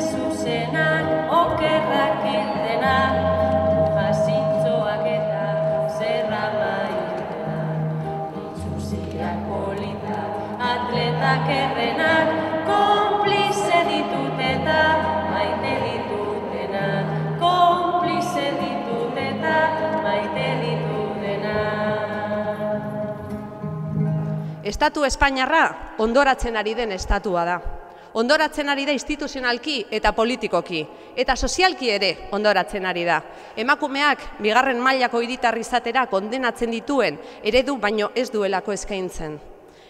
zuzenak okerrak hildenak jasintzoak eta zerra maitena itzuziak polita atletak errenak konplize ditut eta ditutena konplize ditut eta ditutena Estatu Espainiarra ondoratzen ari den estatua da. Ondoratzen ari da instituzionalki eta politikoki, eta sozialki ere ondoratzen ari da. Emakumeak bigarren mailako hiritar izatera kondenatzen dituen eredu baino ez duelako eskaintzen.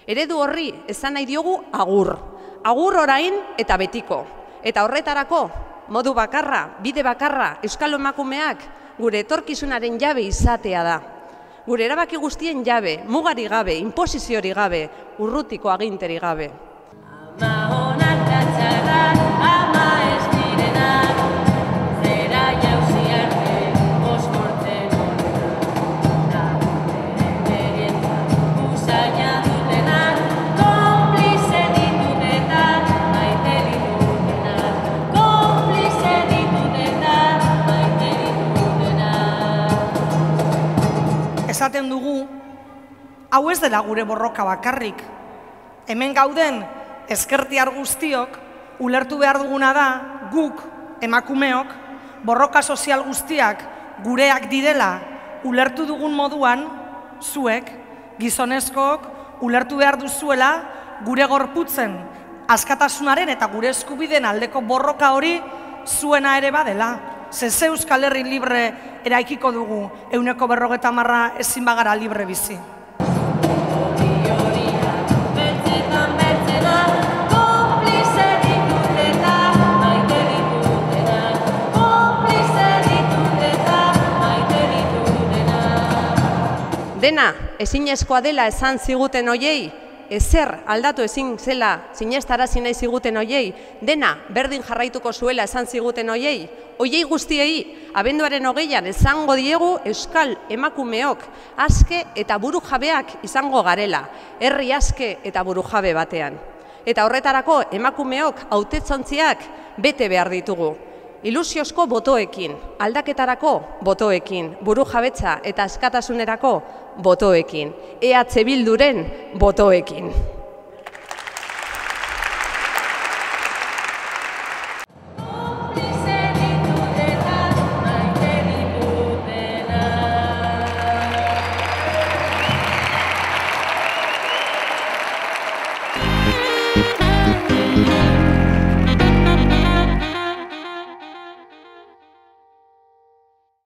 Eredu horri esan nahi diogu agur. Agur orain eta betiko. Eta horretarako modu bakarra, bide bakarra euskal emakumeak gure etorkizunaren jabe izatea da. Gure erabaki guztien jabe, mugari gabe, inposiziori gabe, urrutiko aginteri gabe. Esaten dugu, hau ez dela gure borroka bakarrik. Hemen gauden ezkertiar guztiok, ulertu behar duguna da, guk, emakumeok, borroka sozial guztiak gureak direla, ulertu dugun moduan, zuek, gizonezkook, ulertu behar duzuela, gure gorputzen, askatasunaren eta gure eskubideen aldeko borroka hori zuena ere badela. Ze ze Euskal Herri libre eraikiko dugu, euneko berrogeta marra ezin bagara libre bizi. Dena, ezinezkoa dela esan ziguten hoiei, ezer aldatu ezin zela sinestarazi nahi ziguten hoiei, dena berdin jarraituko zuela esan ziguten hoiei, hoiei guztiei, abenduaren hogeian esango diegu euskal emakumeok aske eta buru jabeak izango garela, herri aske eta buru jabe batean. Eta horretarako emakumeok hautetzontziak bete behar ditugu. Ilusiozko botoekin, aldaketarako botoekin, buru jabetza eta askatasunerako botoekin, EH Bilduren botoekin.